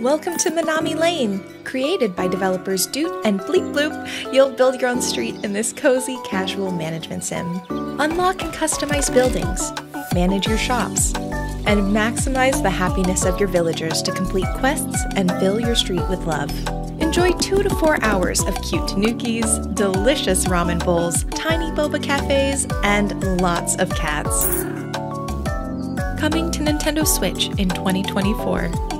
Welcome to Minami Lane. Created by developers Doot and Blibloop, you'll build your own street in this cozy, casual management sim. Unlock and customize buildings, manage your shops, and maximize the happiness of your villagers to complete quests and fill your street with love. Enjoy two to four hours of cute tanukis, delicious ramen bowls, tiny boba cafes, and lots of cats. Coming to Nintendo Switch in 2024.